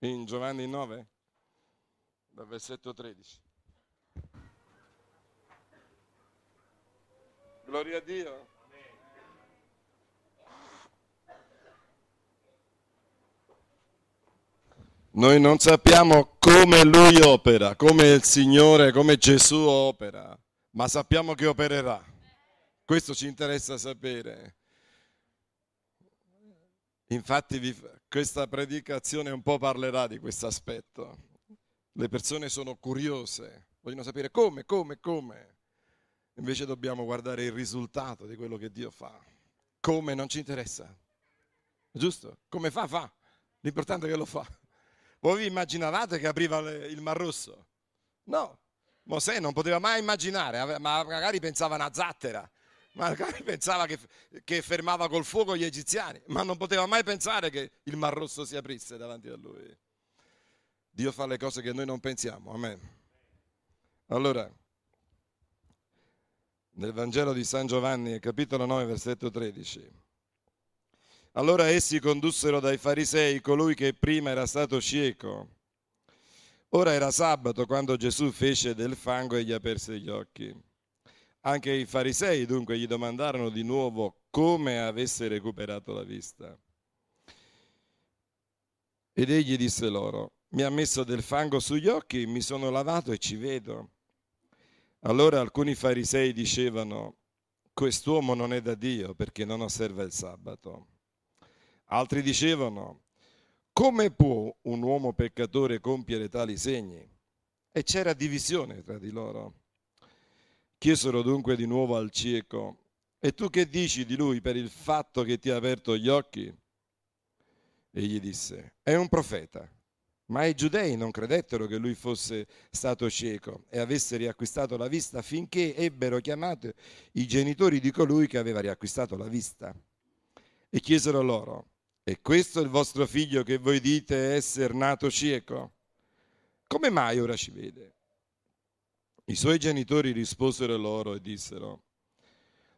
in Giovanni 9, dal versetto 13. Gloria a Dio. Noi non sappiamo come Lui opera, come il Signore, come Gesù opera, ma sappiamo che opererà. Questo ci interessa sapere. Infatti vi, questa predicazione un po' parlerà di questo aspetto. Le persone sono curiose, vogliono sapere come, come, come. Invece dobbiamo guardare il risultato di quello che Dio fa. Come non ci interessa. Giusto? Come fa, fa. L'importante è che lo fa. Voi vi immaginavate che apriva il Mar Rosso? No, Mosè non poteva mai immaginare, ma magari pensava una zattera, magari pensava che, che, fermava col fuoco gli egiziani, ma non poteva mai pensare che il Mar Rosso si aprisse davanti a lui. Dio fa le cose che noi non pensiamo, amen. Allora, nel Vangelo di San Giovanni, capitolo 9, versetto 13. Allora essi condussero dai farisei colui che prima era stato cieco. Ora era sabato quando Gesù fece del fango e gli aperse gli occhi. Anche i farisei dunque gli domandarono di nuovo come avesse recuperato la vista. Ed egli disse loro, mi ha messo del fango sugli occhi, mi sono lavato e ci vedo. Allora alcuni farisei dicevano, quest'uomo non è da Dio perché non osserva il sabato. Altri dicevano, come può un uomo peccatore compiere tali segni? E c'era divisione tra di loro. Chiesero dunque di nuovo al cieco, e tu che dici di lui per il fatto che ti ha aperto gli occhi? Egli disse, è un profeta. Ma i giudei non credettero che lui fosse stato cieco e avesse riacquistato la vista finché ebbero chiamato i genitori di colui che aveva riacquistato la vista. E chiesero loro, è questo il vostro figlio che voi dite essere nato cieco? Come mai ora ci vede? I suoi genitori risposero loro e dissero,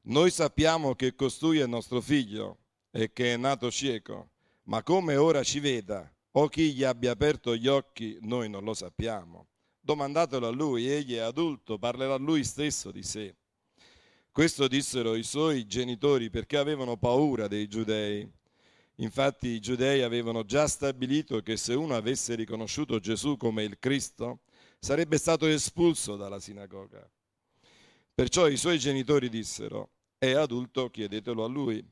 noi sappiamo che costui è nostro figlio e che è nato cieco, ma come ora ci veda o chi gli abbia aperto gli occhi, noi non lo sappiamo. Domandatelo a lui, egli è adulto, parlerà lui stesso di sé. Questo dissero i suoi genitori perché avevano paura dei giudei Infatti i giudei avevano già stabilito che se uno avesse riconosciuto Gesù come il Cristo, sarebbe stato espulso dalla sinagoga. Perciò i suoi genitori dissero, è adulto, chiedetelo a lui.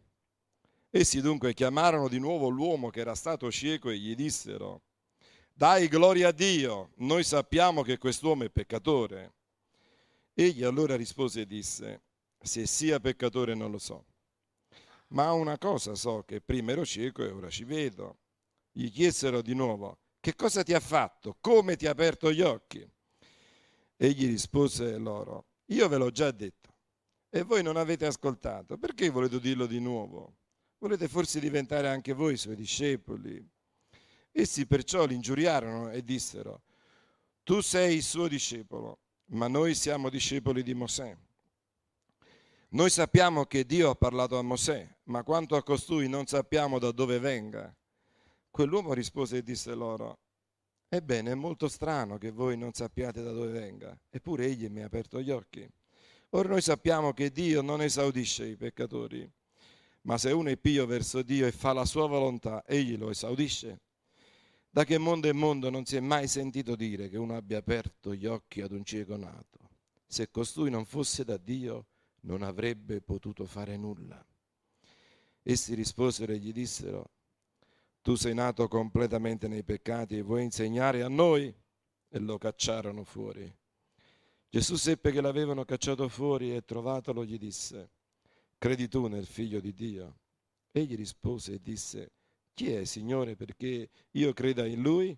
Essi dunque chiamarono di nuovo l'uomo che era stato cieco e gli dissero, dai gloria a Dio, noi sappiamo che quest'uomo è peccatore. Egli allora rispose e disse, se sia peccatore non lo so ma una cosa so che prima ero cieco e ora ci vedo. Gli chiesero di nuovo, che cosa ti ha fatto? Come ti ha aperto gli occhi? Egli rispose loro, io ve l'ho già detto e voi non avete ascoltato, perché volete dirlo di nuovo? Volete forse diventare anche voi suoi discepoli? Essi perciò l'ingiuriarono e dissero, tu sei il suo discepolo, ma noi siamo discepoli di Mosè. Noi sappiamo che Dio ha parlato a Mosè, ma quanto a costui non sappiamo da dove venga. Quell'uomo rispose e disse loro, Ebbene, è molto strano che voi non sappiate da dove venga, eppure egli mi ha aperto gli occhi. Ora noi sappiamo che Dio non esaudisce i peccatori, ma se uno è pio verso Dio e fa la sua volontà, egli lo esaudisce. Da che mondo è mondo non si è mai sentito dire che uno abbia aperto gli occhi ad un cieco nato. Se costui non fosse da Dio, non avrebbe potuto fare nulla. Essi risposero e gli dissero, tu sei nato completamente nei peccati e vuoi insegnare a noi? E lo cacciarono fuori. Gesù seppe che l'avevano cacciato fuori e trovatolo gli disse, credi tu nel figlio di Dio? Egli rispose e disse, chi è Signore perché io creda in lui?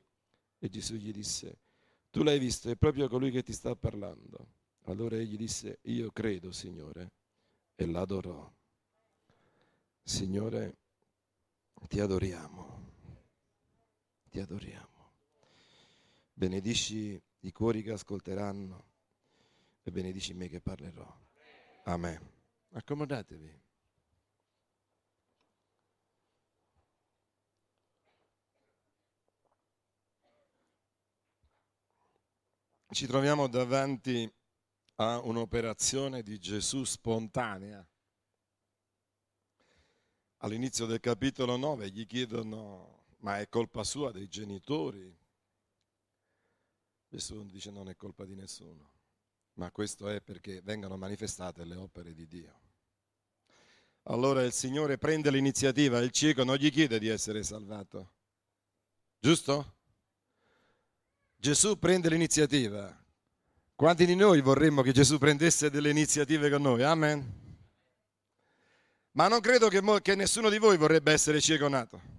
E Gesù gli disse, tu l'hai visto, è proprio colui che ti sta parlando. Allora egli disse, io credo, Signore, e l'adorò. Signore, ti adoriamo, ti adoriamo. Benedici i cuori che ascolteranno e benedici me che parlerò. Amen. Accomodatevi. ci troviamo davanti a un'operazione di Gesù spontanea. All'inizio del capitolo 9 gli chiedono, ma è colpa sua dei genitori? Gesù dice non è colpa di nessuno, ma questo è perché vengano manifestate le opere di Dio. Allora il Signore prende l'iniziativa, il cieco non gli chiede di essere salvato, giusto? Gesù prende l'iniziativa. Quanti di noi vorremmo che Gesù prendesse delle iniziative con noi? Amen. Ma non credo che, mo- che nessuno di voi vorrebbe essere cieco nato.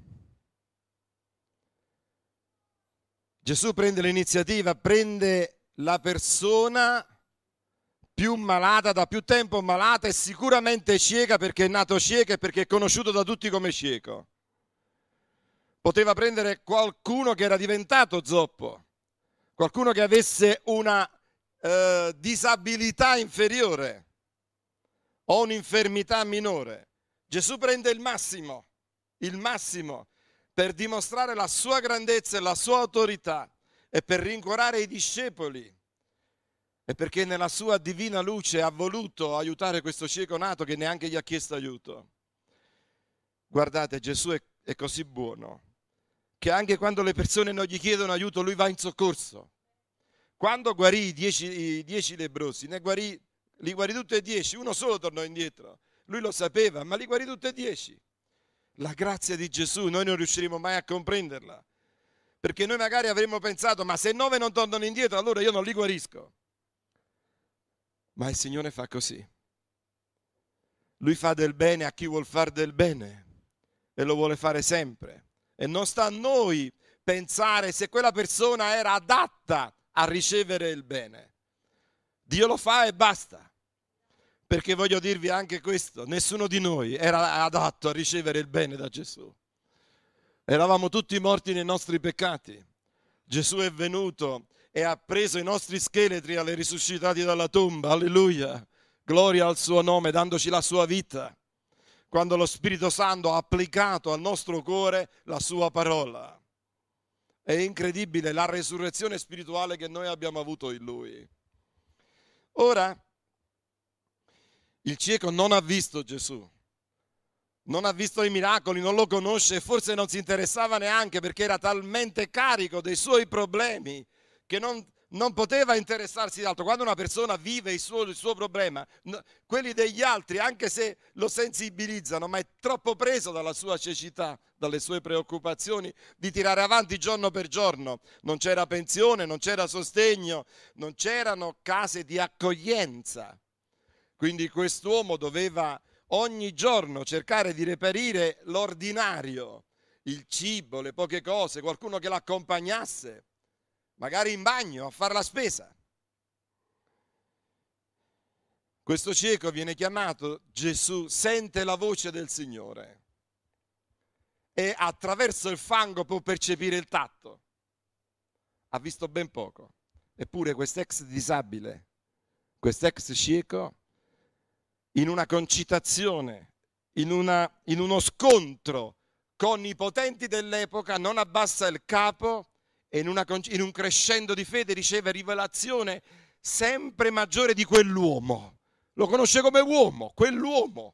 Gesù prende l'iniziativa, prende la persona più malata, da più tempo malata e sicuramente cieca perché è nato cieco e perché è conosciuto da tutti come cieco. Poteva prendere qualcuno che era diventato zoppo qualcuno che avesse una eh, disabilità inferiore o un'infermità minore. Gesù prende il massimo, il massimo, per dimostrare la sua grandezza e la sua autorità e per rincuorare i discepoli. E perché nella sua divina luce ha voluto aiutare questo cieco nato che neanche gli ha chiesto aiuto. Guardate, Gesù è, è così buono che anche quando le persone non gli chiedono aiuto, lui va in soccorso. Quando guarì i dieci, i dieci lebrosi, ne guarì, li guarì tutti e dieci, uno solo tornò indietro. Lui lo sapeva, ma li guarì tutti e dieci. La grazia di Gesù noi non riusciremo mai a comprenderla. Perché noi magari avremmo pensato, ma se nove non tornano indietro, allora io non li guarisco. Ma il Signore fa così. Lui fa del bene a chi vuol fare del bene e lo vuole fare sempre. E non sta a noi pensare se quella persona era adatta a ricevere il bene. Dio lo fa e basta. Perché voglio dirvi anche questo, nessuno di noi era adatto a ricevere il bene da Gesù. Eravamo tutti morti nei nostri peccati. Gesù è venuto e ha preso i nostri scheletri alle risuscitati dalla tomba. Alleluia. Gloria al suo nome, dandoci la sua vita quando lo Spirito Santo ha applicato al nostro cuore la sua parola. È incredibile la resurrezione spirituale che noi abbiamo avuto in Lui. Ora, il cieco non ha visto Gesù, non ha visto i miracoli, non lo conosce e forse non si interessava neanche perché era talmente carico dei suoi problemi che non, non poteva interessarsi di altro. Quando una persona vive il suo, il suo problema, quelli degli altri, anche se lo sensibilizzano, ma è troppo preso dalla sua cecità, dalle sue preoccupazioni, di tirare avanti giorno per giorno. Non c'era pensione, non c'era sostegno, non c'erano case di accoglienza. Quindi quest'uomo doveva ogni giorno cercare di reperire l'ordinario, il cibo, le poche cose, qualcuno che l'accompagnasse magari in bagno a fare la spesa. Questo cieco viene chiamato Gesù, sente la voce del Signore e attraverso il fango può percepire il tatto. Ha visto ben poco. Eppure quest'ex disabile, quest'ex cieco, in una concitazione, in, una, in uno scontro con i potenti dell'epoca, non abbassa il capo e in, una, in un crescendo di fede riceve rivelazione sempre maggiore di quell'uomo. Lo conosce come uomo, quell'uomo.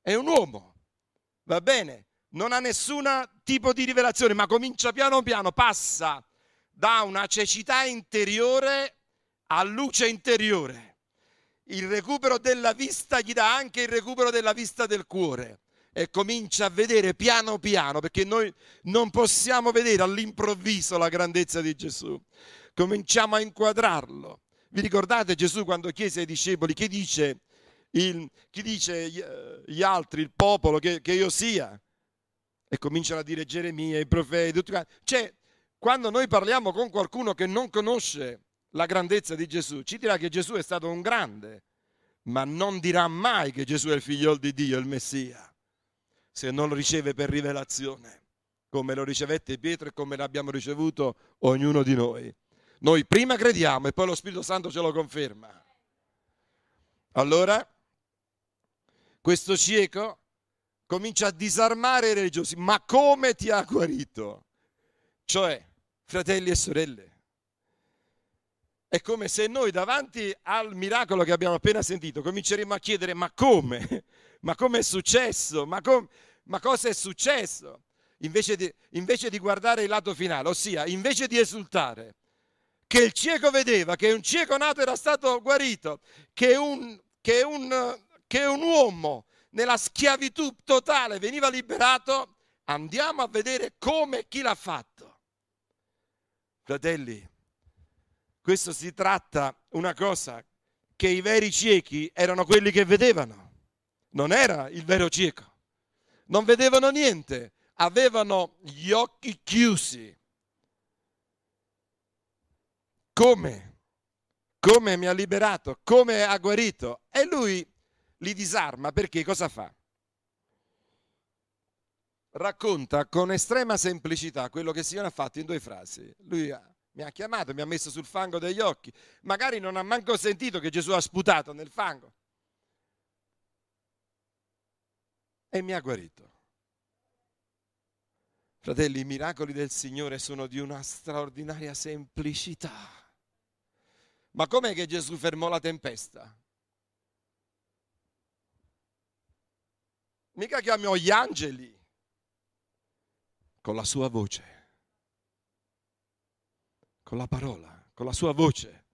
È un uomo, va bene? Non ha nessun tipo di rivelazione, ma comincia piano piano, passa da una cecità interiore a luce interiore. Il recupero della vista gli dà anche il recupero della vista del cuore e comincia a vedere piano piano, perché noi non possiamo vedere all'improvviso la grandezza di Gesù. Cominciamo a inquadrarlo. Vi ricordate Gesù quando chiese ai discepoli, chi dice, il, chi dice gli altri, il popolo che, che io sia? E cominciano a dire Geremia, i profeti, tutti quanti. Cioè, quando noi parliamo con qualcuno che non conosce la grandezza di Gesù, ci dirà che Gesù è stato un grande, ma non dirà mai che Gesù è il figlio di Dio, il Messia se non lo riceve per rivelazione, come lo ricevette Pietro e come l'abbiamo ricevuto ognuno di noi. Noi prima crediamo e poi lo Spirito Santo ce lo conferma. Allora, questo cieco comincia a disarmare i religiosi. Ma come ti ha guarito? Cioè, fratelli e sorelle, È come se noi davanti al miracolo che abbiamo appena sentito cominceremo a chiedere ma come? Ma come è successo? Ma, com- ma cosa è successo? Invece di, invece di guardare il lato finale, ossia invece di esultare che il cieco vedeva, che un cieco nato era stato guarito, che un, che un, che un uomo nella schiavitù totale veniva liberato, andiamo a vedere come e chi l'ha fatto. Fratelli, questo si tratta una cosa che i veri ciechi erano quelli che vedevano, non era il vero cieco, non vedevano niente, avevano gli occhi chiusi. Come? Come mi ha liberato? Come ha guarito? E lui li disarma perché cosa fa? Racconta con estrema semplicità quello che si è fatto in due frasi. Lui mi ha chiamato, mi ha messo sul fango degli occhi. Magari non ha manco sentito che Gesù ha sputato nel fango. E mi ha guarito. Fratelli, i miracoli del Signore sono di una straordinaria semplicità. Ma com'è che Gesù fermò la tempesta? Mica chiamò gli angeli con la sua voce, con la parola, con la sua voce.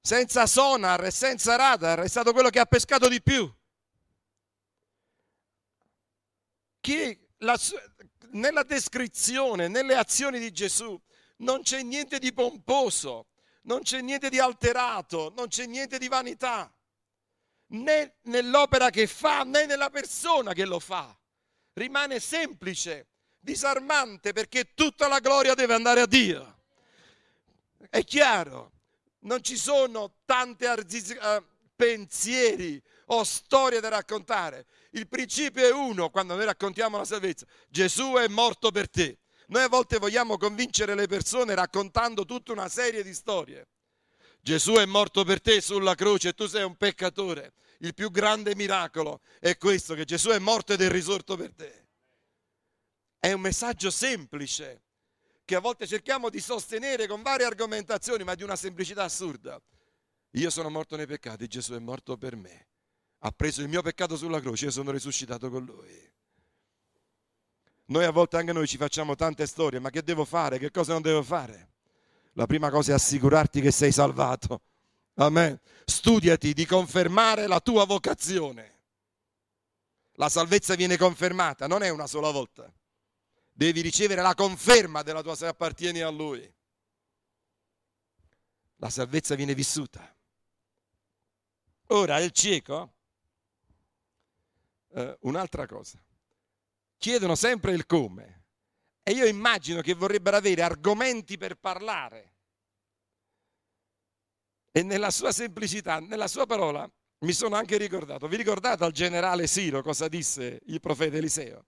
Senza sonar e senza radar è stato quello che ha pescato di più. Chi la, nella descrizione, nelle azioni di Gesù, non c'è niente di pomposo, non c'è niente di alterato, non c'è niente di vanità, né nell'opera che fa, né nella persona che lo fa. Rimane semplice, disarmante, perché tutta la gloria deve andare a Dio. È chiaro, non ci sono tanti uh, pensieri o storie da raccontare. Il principio è uno quando noi raccontiamo la salvezza. Gesù è morto per te. Noi a volte vogliamo convincere le persone raccontando tutta una serie di storie. Gesù è morto per te sulla croce e tu sei un peccatore. Il più grande miracolo è questo, che Gesù è morto ed è risorto per te. È un messaggio semplice che a volte cerchiamo di sostenere con varie argomentazioni, ma di una semplicità assurda. Io sono morto nei peccati, Gesù è morto per me ha preso il mio peccato sulla croce, io sono risuscitato con lui. Noi a volte anche noi ci facciamo tante storie, ma che devo fare? Che cosa non devo fare? La prima cosa è assicurarti che sei salvato. Amen. Studiati di confermare la tua vocazione. La salvezza viene confermata, non è una sola volta. Devi ricevere la conferma della tua se appartieni a Lui. La salvezza viene vissuta. Ora il cieco eh, un'altra cosa. Chiedono sempre il come e io immagino che vorrebbero avere argomenti per parlare. E nella sua semplicità, nella sua parola, mi sono anche ricordato. Vi ricordate al generale Siro cosa disse il profeta Eliseo?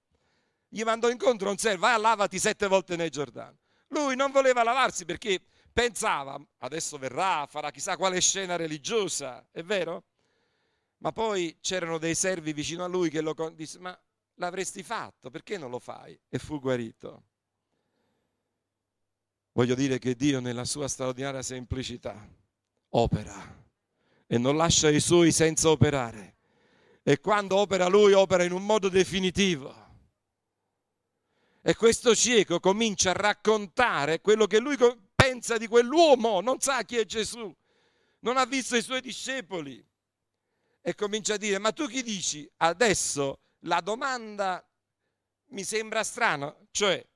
Gli mandò incontro un servo, vai lavati sette volte nel Giordano. Lui non voleva lavarsi perché pensava, adesso verrà, farà chissà quale scena religiosa, è vero? Ma poi c'erano dei servi vicino a lui che lo disse, ma l'avresti fatto, perché non lo fai? E fu guarito. Voglio dire che Dio nella sua straordinaria semplicità opera e non lascia i suoi senza operare. E quando opera lui, opera in un modo definitivo. E questo cieco comincia a raccontare quello che lui pensa di quell'uomo, non sa chi è Gesù, non ha visto i suoi discepoli e comincia a dire, ma tu chi dici? Adesso la domanda mi sembra strana, cioè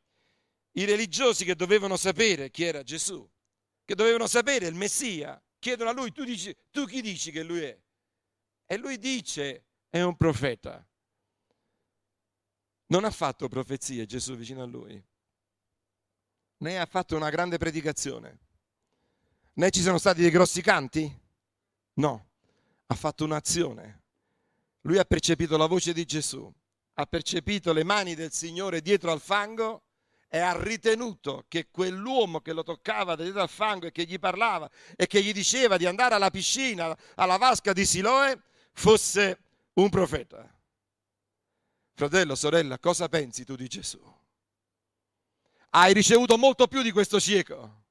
i religiosi che dovevano sapere chi era Gesù, che dovevano sapere il Messia, chiedono a lui, tu, dici, tu chi dici che lui è? E lui dice, è un profeta. Non ha fatto profezie Gesù vicino a lui, né ha fatto una grande predicazione, né ci sono stati dei grossi canti? No ha fatto un'azione. Lui ha percepito la voce di Gesù, ha percepito le mani del Signore dietro al fango e ha ritenuto che quell'uomo che lo toccava dietro al fango e che gli parlava e che gli diceva di andare alla piscina, alla vasca di Siloe, fosse un profeta. Fratello, sorella, cosa pensi tu di Gesù? Hai ricevuto molto più di questo cieco,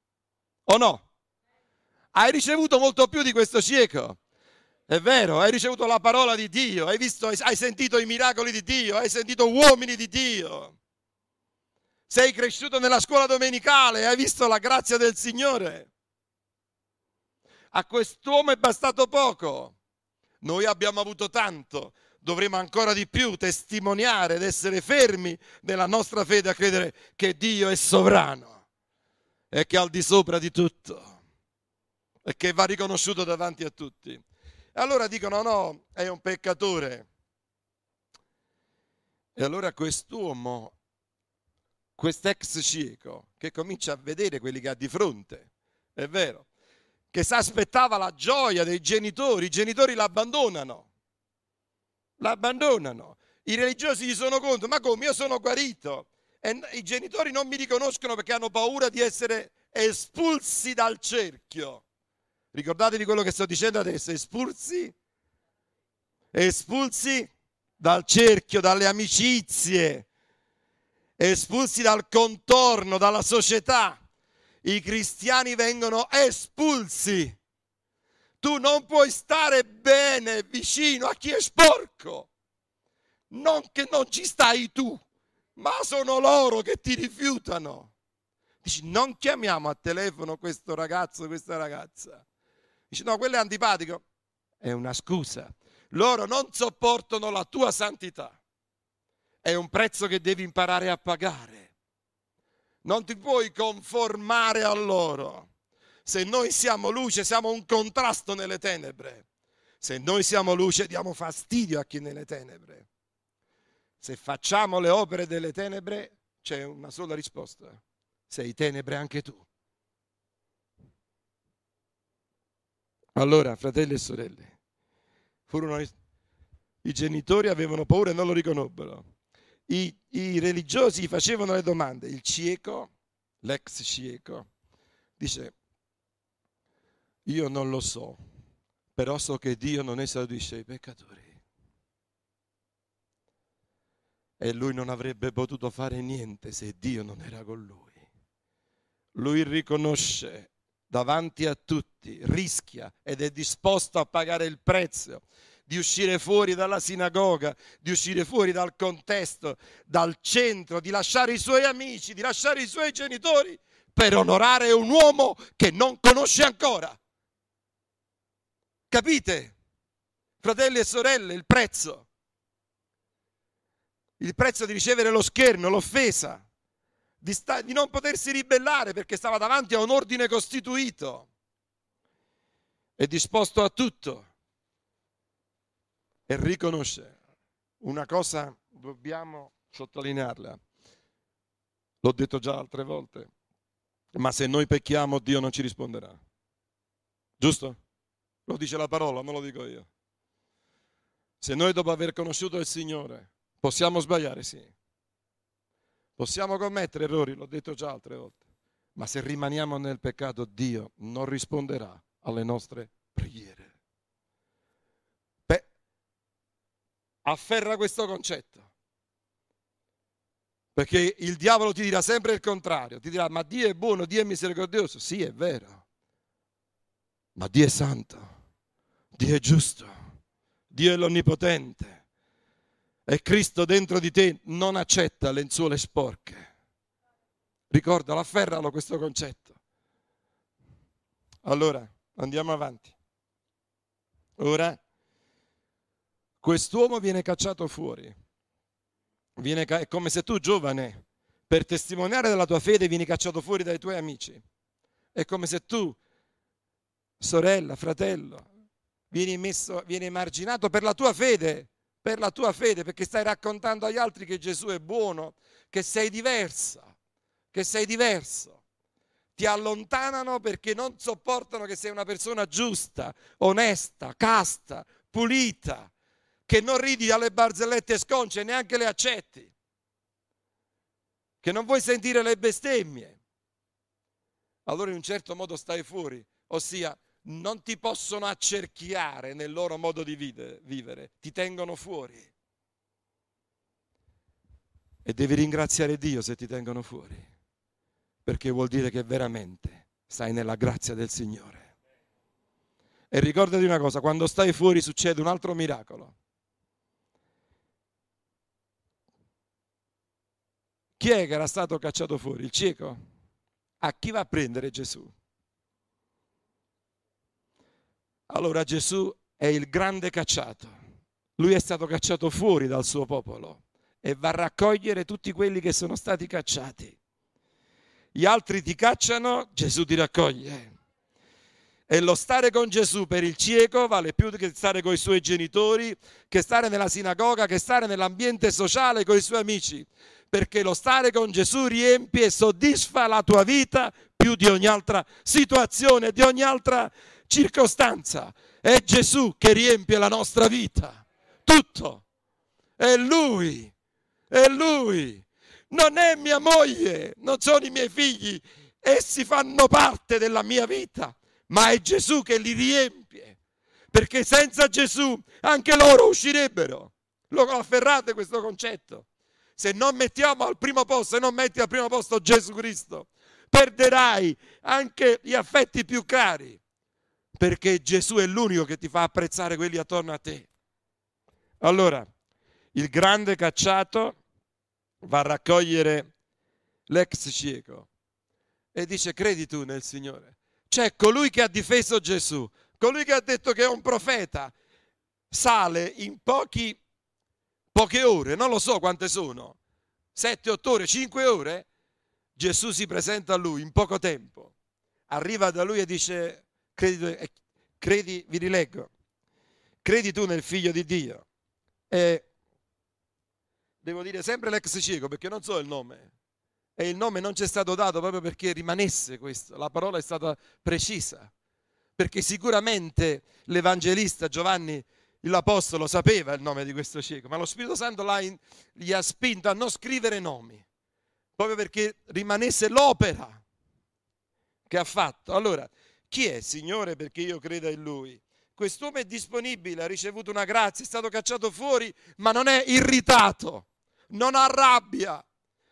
o no? Hai ricevuto molto più di questo cieco. È vero, hai ricevuto la parola di Dio, hai, visto, hai sentito i miracoli di Dio, hai sentito uomini di Dio. Sei cresciuto nella scuola domenicale, hai visto la grazia del Signore. A quest'uomo è bastato poco. Noi abbiamo avuto tanto, dovremo ancora di più testimoniare ed essere fermi nella nostra fede a credere che Dio è sovrano e che è al di sopra di tutto e che va riconosciuto davanti a tutti. Allora dicono no, è un peccatore. E allora quest'uomo, quest'ex cieco, che comincia a vedere quelli che ha di fronte, è vero, che si aspettava la gioia dei genitori, i genitori l'abbandonano l'abbandonano. I religiosi gli sono contro, ma come io sono guarito? E i genitori non mi riconoscono perché hanno paura di essere espulsi dal cerchio. Ricordatevi quello che sto dicendo adesso, espulsi, espulsi dal cerchio, dalle amicizie, espulsi dal contorno, dalla società. I cristiani vengono espulsi tu non puoi stare bene vicino a chi è sporco. Non che non ci stai tu, ma sono loro che ti rifiutano. Dici, non chiamiamo a telefono questo ragazzo, questa ragazza. Dici, no, quello è antipatico. È una scusa. Loro non sopportano la tua santità. È un prezzo che devi imparare a pagare. Non ti puoi conformare a loro. Se noi siamo luce, siamo un contrasto nelle tenebre. Se noi siamo luce, diamo fastidio a chi è nelle tenebre. Se facciamo le opere delle tenebre, c'è una sola risposta. Sei tenebre anche tu. Allora, fratelli e sorelle, furono i genitori avevano paura e non lo riconobbero. I, I religiosi facevano le domande. Il cieco, l'ex cieco, dice io non lo so, però so che Dio non esaudisce i peccatori. E lui non avrebbe potuto fare niente se Dio non era con lui. Lui riconosce davanti a tutti, rischia ed è disposto a pagare il prezzo di uscire fuori dalla sinagoga, di uscire fuori dal contesto, dal centro, di lasciare i suoi amici, di lasciare i suoi genitori per onorare un uomo che non conosce ancora. Capite? Fratelli e sorelle, il prezzo. Il prezzo di ricevere lo scherno, l'offesa, di, sta- di non potersi ribellare perché stava davanti a un ordine costituito. È disposto a tutto. E riconosce una cosa, dobbiamo sottolinearla. L'ho detto già altre volte. Ma se noi pecchiamo, Dio non ci risponderà. Giusto? Lo dice la parola, non lo dico io. Se noi dopo aver conosciuto il Signore possiamo sbagliare, sì. Possiamo commettere errori, l'ho detto già altre volte. Ma se rimaniamo nel peccato, Dio non risponderà alle nostre preghiere. Beh, afferra questo concetto. Perché il diavolo ti dirà sempre il contrario, ti dirà ma Dio è buono, Dio è misericordioso. Sì, è vero. Ma Dio è santo, Dio è giusto, Dio è l'onnipotente e Cristo dentro di te non accetta lenzuole sporche. Ricordalo, afferralo questo concetto. Allora, andiamo avanti. Ora, quest'uomo viene cacciato fuori. Viene, è come se tu, giovane, per testimoniare della tua fede, vieni cacciato fuori dai tuoi amici. È come se tu sorella, fratello, vieni, messo, vieni emarginato per la tua fede, per la tua fede, perché stai raccontando agli altri che Gesù è buono, che sei diversa, che sei diverso. Ti allontanano perché non sopportano che sei una persona giusta, onesta, casta, pulita, che non ridi alle barzellette sconce e neanche le accetti, che non vuoi sentire le bestemmie. Allora in un certo modo stai fuori, ossia non ti possono accerchiare nel loro modo di vivere, ti tengono fuori. E devi ringraziare Dio se ti tengono fuori, perché vuol dire che veramente stai nella grazia del Signore. E ricordati una cosa, quando stai fuori succede un altro miracolo. Chi è che era stato cacciato fuori? Il cieco? A chi va a prendere Gesù? Allora Gesù è il grande cacciato. Lui è stato cacciato fuori dal suo popolo e va a raccogliere tutti quelli che sono stati cacciati. Gli altri ti cacciano, Gesù ti raccoglie. E lo stare con Gesù per il cieco vale più che stare con i suoi genitori, che stare nella sinagoga, che stare nell'ambiente sociale con i suoi amici. Perché lo stare con Gesù riempie e soddisfa la tua vita più di ogni altra situazione, di ogni altra circostanza. È Gesù che riempie la nostra vita. Tutto. È Lui. È Lui. Non è mia moglie, non sono i miei figli. Essi fanno parte della mia vita ma è Gesù che li riempie, perché senza Gesù anche loro uscirebbero. Lo afferrate questo concetto. Se non mettiamo al primo posto, se non metti al primo posto Gesù Cristo, perderai anche gli affetti più cari, perché Gesù è l'unico che ti fa apprezzare quelli attorno a te. Allora, il grande cacciato va a raccogliere l'ex cieco e dice credi tu nel Signore c'è colui che ha difeso Gesù, colui che ha detto che è un profeta, sale in pochi, poche ore, non lo so quante sono, sette, otto ore, cinque ore, Gesù si presenta a lui in poco tempo, arriva da lui e dice, credi, eh, credi vi rileggo, credi tu nel figlio di Dio. E devo dire sempre l'ex cieco perché non so il nome, e il nome non ci è stato dato proprio perché rimanesse questo, la parola è stata precisa, perché sicuramente l'Evangelista Giovanni, l'Apostolo, sapeva il nome di questo cieco, ma lo Spirito Santo in, gli ha spinto a non scrivere nomi, proprio perché rimanesse l'opera che ha fatto. Allora, chi è Signore perché io creda in Lui? Quest'uomo è disponibile, ha ricevuto una grazia, è stato cacciato fuori, ma non è irritato, non ha rabbia,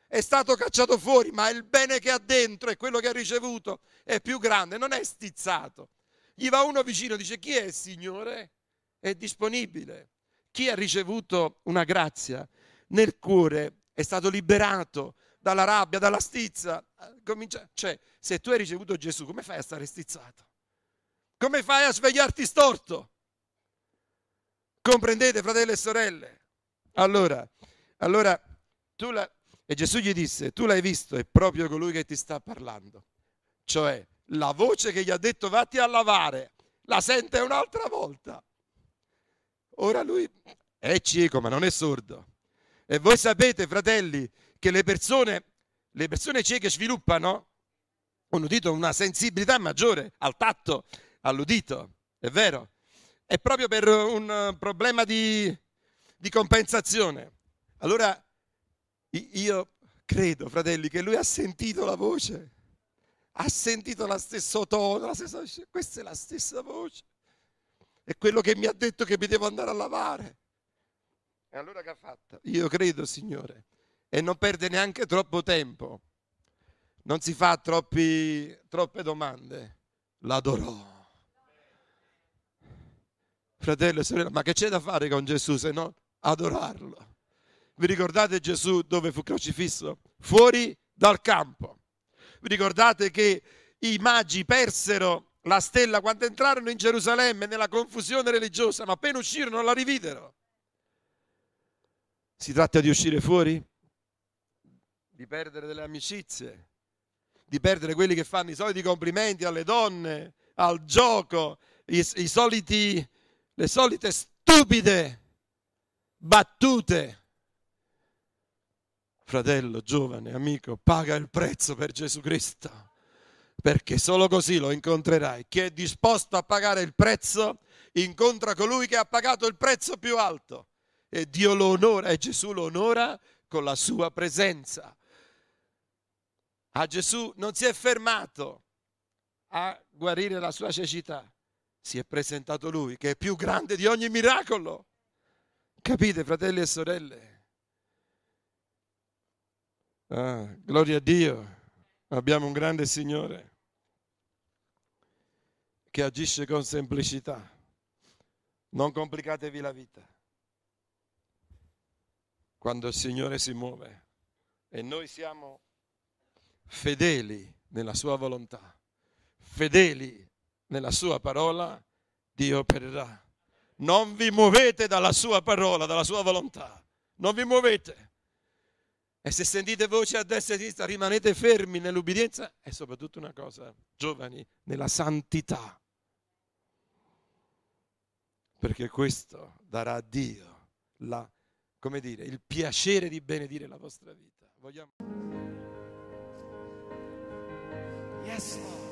è stato cacciato fuori, ma il bene che ha dentro e quello che ha ricevuto è più grande, non è stizzato. Gli va uno vicino e dice chi è Signore? È disponibile. Chi ha ricevuto una grazia nel cuore è stato liberato dalla rabbia, dalla stizza. Comincia... Cioè, se tu hai ricevuto Gesù, come fai a stare stizzato? Come fai a svegliarti storto? Comprendete, fratelli e sorelle? Allora, allora tu la, e Gesù gli disse, tu l'hai visto, è proprio colui che ti sta parlando. Cioè, la voce che gli ha detto vatti a lavare, la sente un'altra volta. Ora lui è cieco, ma non è sordo. E voi sapete, fratelli, che le persone, le persone cieche sviluppano un udito, una sensibilità maggiore al tatto, all'udito. È vero? È proprio per un problema di, di compensazione. Allora io credo, fratelli, che lui ha sentito la voce, ha sentito lo stesso tono, la stessa, questa è la stessa voce. È quello che mi ha detto che mi devo andare a lavare. E allora che ha fatto? Io credo, Signore, e non perde neanche troppo tempo. Non si fa troppi, troppe domande. L'adorò. Fratello e sorella, ma che c'è da fare con Gesù se no adorarlo? Vi ricordate Gesù dove fu crocifisso? Fuori dal campo. Vi ricordate che i magi persero la stella quando entrarono in Gerusalemme nella confusione religiosa, ma appena uscirono non la rividero. Si tratta di uscire fuori? Di perdere delle amicizie, di perdere quelli che fanno i soliti complimenti alle donne, al gioco, i, i soliti, le solite stupide battute fratello, giovane, amico, paga il prezzo per Gesù Cristo, perché solo così lo incontrerai. Chi è disposto a pagare il prezzo incontra colui che ha pagato il prezzo più alto e Dio lo onora e Gesù lo onora con la sua presenza. A Gesù non si è fermato a guarire la sua cecità, si è presentato lui che è più grande di ogni miracolo. Capite, fratelli e sorelle? Ah, gloria a Dio, abbiamo un grande Signore. che agisce con semplicità. Non complicatevi la vita. Quando il Signore si muove e noi siamo fedeli nella sua volontà, fedeli nella sua parola, Dio opererà. Non vi muovete dalla sua parola, dalla sua volontà. Non vi muovete. E se sentite voci a destra e a sinistra, rimanete fermi nell'ubbidienza e soprattutto una cosa, giovani, nella santità. Perché questo darà a Dio la, dire, il piacere di benedire la vostra vita. Vogliamo... Yes, Lord.